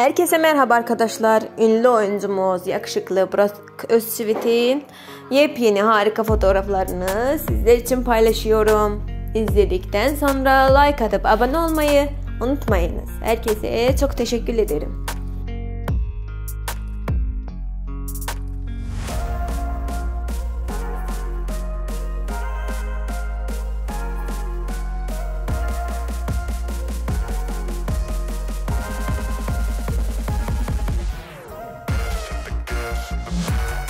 Herkese merhaba arkadaşlar. Ünlü oyuncumuz yakışıklı Burak Özçivit'in yepyeni harika fotoğraflarını sizler için paylaşıyorum. İzledikten sonra like atıp abone olmayı unutmayınız. Herkese çok teşekkür ederim. Yeah.